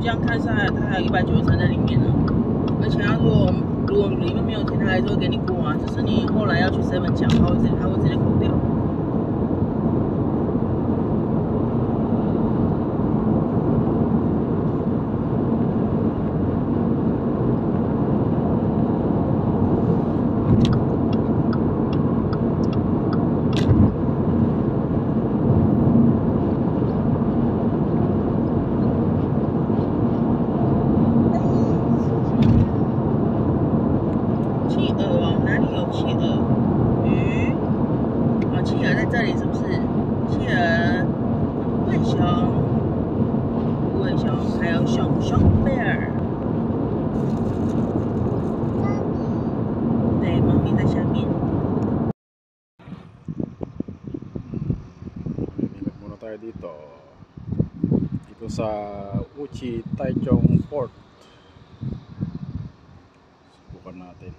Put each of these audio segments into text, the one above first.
这样看下来它还有一百九十三在里面呢。而且他如果如果里面没有钱他还是会给你过啊。只是你后来要去 seven 强他会直接他会直接扣掉。企鹅哦，哪里有企鹅？鱼？哦，企鹅在这里是不是？企鹅、无尾熊、无尾熊，还有熊熊 bear。对，猫咪在下面。Ingat muna tayo dito. Dito sa Uchi Taichung Port. Subukan natin.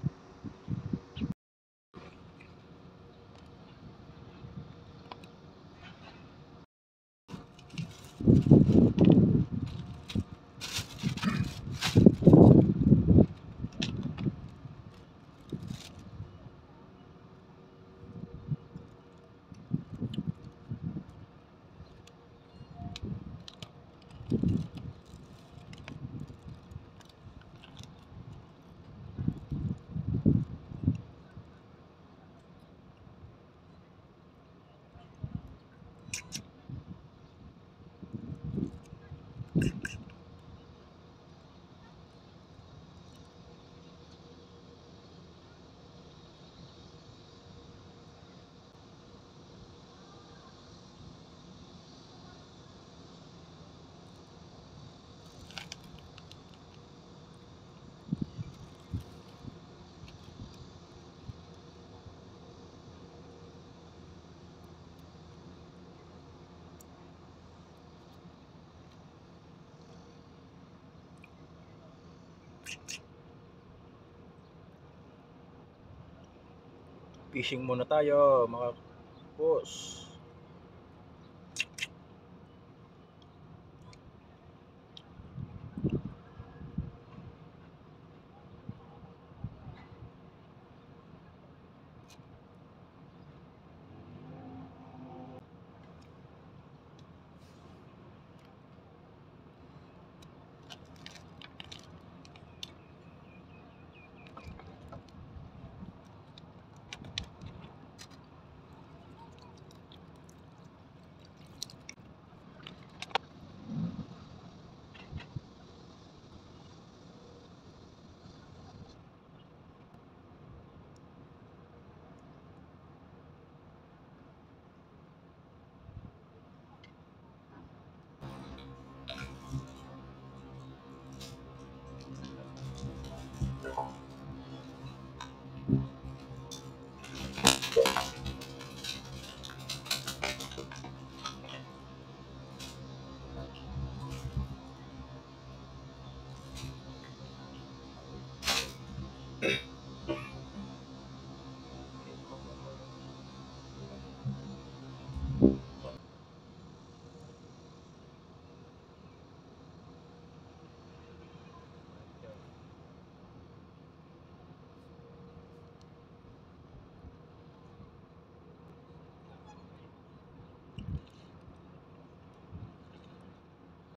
Fishing muna tayo mga boss.